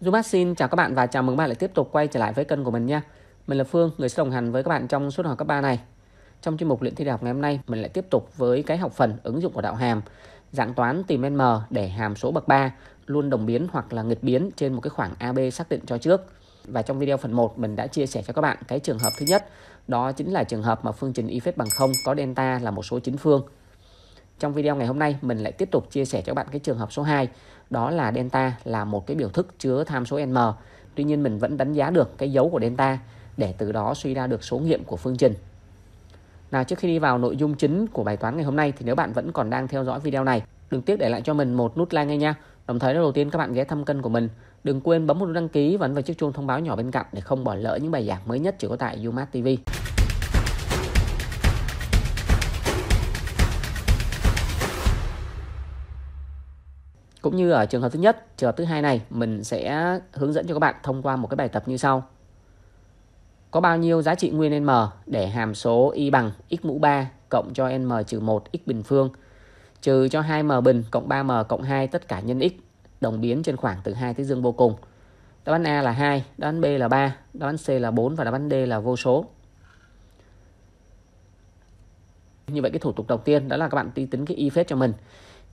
Zubat xin chào các bạn và chào mừng các bạn lại tiếp tục quay trở lại với kênh của mình nha. Mình là Phương, người sẽ đồng hành với các bạn trong suốt học cấp 3 này. Trong chuyên mục luyện thi đại học ngày hôm nay, mình lại tiếp tục với cái học phần ứng dụng của đạo hàm, dạng toán tìm n để hàm số bậc 3 luôn đồng biến hoặc là nghịch biến trên một cái khoảng AB xác định cho trước. Và trong video phần 1 mình đã chia sẻ cho các bạn cái trường hợp thứ nhất, đó chính là trường hợp mà phương trình y phép bằng 0 có delta là một số chính phương. Trong video ngày hôm nay mình lại tiếp tục chia sẻ cho các bạn cái trường hợp số 2 đó là delta là một cái biểu thức chứa tham số n. Tuy nhiên mình vẫn đánh giá được cái dấu của delta để từ đó suy ra được số nghiệm của phương trình. Nào trước khi đi vào nội dung chính của bài toán ngày hôm nay thì nếu bạn vẫn còn đang theo dõi video này, đừng tiếc để lại cho mình một nút like ngay nha. Đồng thời đầu tiên các bạn ghé thăm kênh của mình, đừng quên bấm một nút đăng ký và ấn vào chiếc chuông thông báo nhỏ bên cạnh để không bỏ lỡ những bài giảng mới nhất chỉ có tại UMAT TV. Cũng như ở trường hợp thứ nhất, trường hợp thứ hai này mình sẽ hướng dẫn cho các bạn thông qua một cái bài tập như sau. Có bao nhiêu giá trị nguyên n để hàm số y bằng x mũ 3 cộng cho n trừ 1 x bình phương trừ cho 2m bình cộng 3m cộng 2 tất cả nhân x đồng biến trên khoảng từ 2 tới dương vô cùng. Đáp án A là 2, đáp án B là 3, đáp án C là 4 và đáp án D là vô số. Như vậy cái thủ tục đầu tiên đó là các bạn đi tính cái y phép cho mình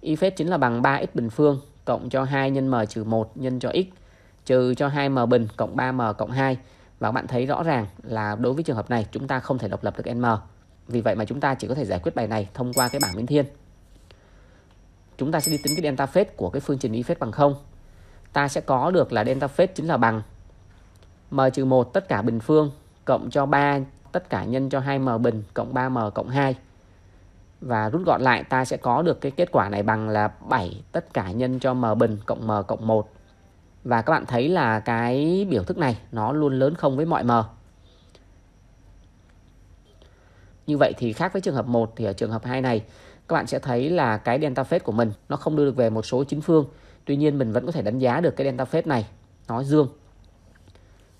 y phép chính là bằng 3x bình phương cộng cho 2 nhân m trừ 1 nhân cho x, trừ cho 2m bình cộng 3m cộng 2 và các bạn thấy rõ ràng là đối với trường hợp này, chúng ta không thể độc lập được n m. Vì vậy mà chúng ta chỉ có thể giải quyết bài này thông qua cái bảng biến thiên. Chúng ta sẽ đi tính cái delta phép của cái phương trình y phép bằng 0. Ta sẽ có được là delta phép chính là bằng m trừ 1 tất cả bình phương cộng cho 3 tất cả nhân cho 2m bình cộng 3m cộng 2 và rút gọn lại, ta sẽ có được cái kết quả này bằng là 7 tất cả nhân cho m bình cộng m cộng 1. Và các bạn thấy là cái biểu thức này nó luôn lớn không với mọi m. Như vậy thì khác với trường hợp 1 thì ở trường hợp 2 này, các bạn sẽ thấy là cái delta phase của mình nó không đưa được về một số chính phương. Tuy nhiên, mình vẫn có thể đánh giá được cái delta phase này, nó dương.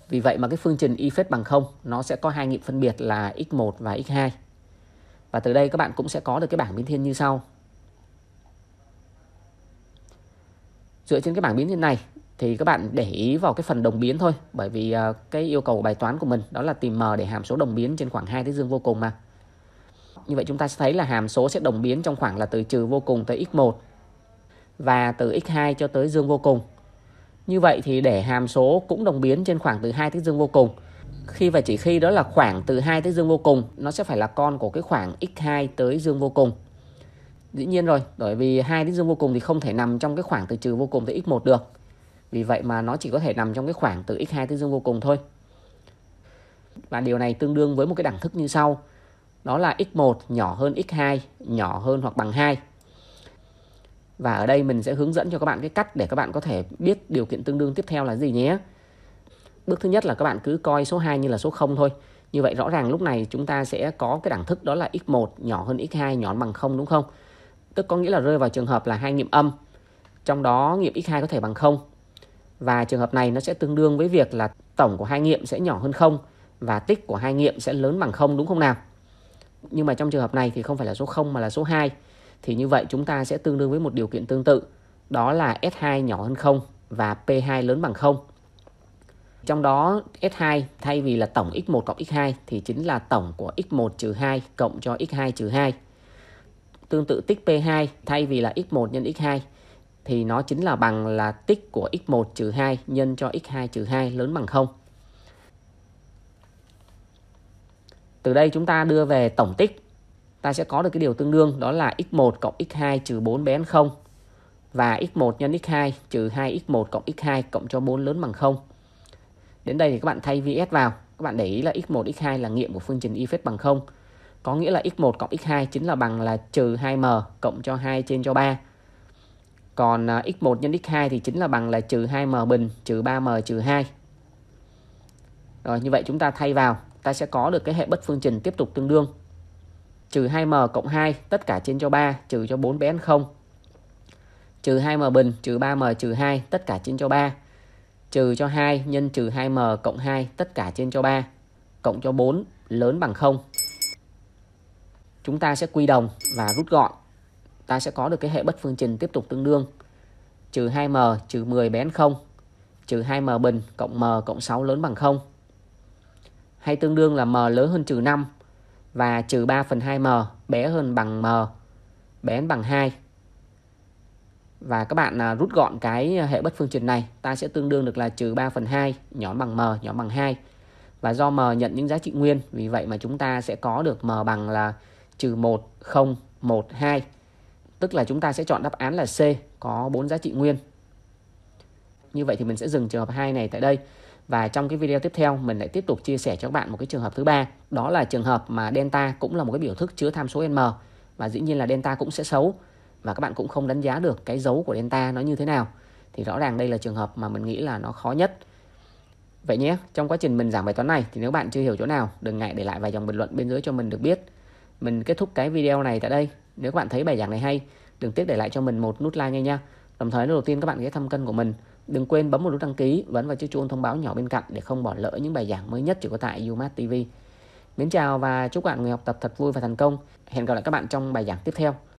Vì vậy mà cái phương trình y phết bằng 0 nó sẽ có hai nghiệm phân biệt là x1 và x2. Và từ đây các bạn cũng sẽ có được cái bảng biến thiên như sau. Dựa trên cái bảng biến thiên này thì các bạn để ý vào cái phần đồng biến thôi bởi vì à, cái yêu cầu của bài toán của mình đó là tìm m để hàm số đồng biến trên khoảng 2 tới dương vô cùng mà. Như vậy chúng ta sẽ thấy là hàm số sẽ đồng biến trong khoảng là từ trừ vô cùng tới x1 và từ x2 cho tới dương vô cùng. Như vậy thì để hàm số cũng đồng biến trên khoảng từ 2 tới dương vô cùng khi và chỉ khi đó là khoảng từ 2 tới dương vô cùng, nó sẽ phải là con của cái khoảng x2 tới dương vô cùng. Dĩ nhiên rồi, bởi vì 2 đến dương vô cùng thì không thể nằm trong cái khoảng từ trừ vô cùng tới x1 được. Vì vậy mà nó chỉ có thể nằm trong cái khoảng từ x2 tới dương vô cùng thôi. Và điều này tương đương với một cái đẳng thức như sau. Đó là x1 nhỏ hơn x2 nhỏ hơn hoặc bằng 2 và ở đây mình sẽ hướng dẫn cho các bạn cái cách để các bạn có thể biết điều kiện tương đương tiếp theo là gì nhé. Bước thứ nhất là các bạn cứ coi số 2 như là số 0 thôi. Như vậy rõ ràng lúc này chúng ta sẽ có cái đẳng thức đó là x1 nhỏ hơn x2 nhỏ bằng 0 đúng không? Tức có nghĩa là rơi vào trường hợp là hai nghiệm âm. Trong đó nghiệm x2 có thể bằng 0. Và trường hợp này nó sẽ tương đương với việc là tổng của hai nghiệm sẽ nhỏ hơn 0 và tích của hai nghiệm sẽ lớn bằng 0 đúng không nào? Nhưng mà trong trường hợp này thì không phải là số 0 mà là số 2. Thì như vậy chúng ta sẽ tương đương với một điều kiện tương tự. Đó là S2 nhỏ hơn 0 và P2 lớn bằng 0. Trong đó S2 thay vì là tổng x1 cộng x2 thì chính là tổng của x1 trừ 2 cộng cho x2 trừ 2. Tương tự tích P2 thay vì là x1 nhân x2 thì nó chính là bằng là tích của x1 trừ 2 nhân cho x2 trừ 2 lớn bằng 0. Từ đây chúng ta đưa về tổng tích. Ta sẽ có được cái điều tương đương, đó là x1 cộng x2 trừ 4 bé 0 và x1 nhân x2 trừ 2x1 cộng x2 cộng cho 4 lớn bằng 0. Đến đây thì các bạn thay VS vào. Các bạn để ý là x1, x2 là nghiệm của phương trình y phép bằng 0. Có nghĩa là x1 cộng x2 chính là bằng là trừ 2m cộng cho 2 trên cho 3. Còn à, x1 nhân x2 thì chính là bằng là trừ 2m bình trừ 3m trừ 2. Rồi như vậy chúng ta thay vào. Ta sẽ có được cái hệ bất phương trình tiếp tục tương đương. Trừ 2m cộng 2 tất cả trên cho 3 trừ cho 4 bé 0. Trừ 2m bình trừ 3m trừ 2 tất cả trên cho 3 trừ cho 2 nhân trừ 2m cộng 2 tất cả trên cho 3 cộng cho 4 lớn bằng 0. Chúng ta sẽ quy đồng và rút gọn. Ta sẽ có được cái hệ bất phương trình tiếp tục tương đương. Trừ 2m trừ 10 bén 0. trừ 2m bình cộng m cộng 6 lớn bằng 0. Hay tương đương là m lớn hơn trừ 5 và trừ 3 phần 2m bé hơn bằng m, bén bằng 2. Và các bạn à, rút gọn cái hệ bất phương trình này, ta sẽ tương đương được là trừ 3 phần 2 nhóm bằng m nhóm bằng 2. Và do m nhận những giá trị nguyên, vì vậy mà chúng ta sẽ có được m bằng là trừ 1, 0, 1, 2. Tức là chúng ta sẽ chọn đáp án là C, có 4 giá trị nguyên. Như vậy thì mình sẽ dừng trường hợp 2 này tại đây. Và trong cái video tiếp theo mình lại tiếp tục chia sẻ cho các bạn một cái trường hợp thứ ba, đó là trường hợp mà delta cũng là một cái biểu thức chứa tham số n m và dĩ nhiên là delta cũng sẽ xấu và các bạn cũng không đánh giá được cái dấu của delta nó như thế nào. Thì rõ ràng đây là trường hợp mà mình nghĩ là nó khó nhất. Vậy nhé, trong quá trình mình giảng bài toán này thì nếu bạn chưa hiểu chỗ nào, đừng ngại để lại vài dòng bình luận bên dưới cho mình được biết. Mình kết thúc cái video này tại đây. Nếu các bạn thấy bài giảng này hay, đừng tiếc để lại cho mình một nút like ngay nha. Đồng thời đầu tiên các bạn ghé thăm kênh của mình Đừng quên bấm một nút đăng ký, và vào chiếc chuông thông báo nhỏ bên cạnh để không bỏ lỡ những bài giảng mới nhất chỉ có tại UMass TV. Mến chào và chúc bạn người học tập thật vui và thành công. Hẹn gặp lại các bạn trong bài giảng tiếp theo.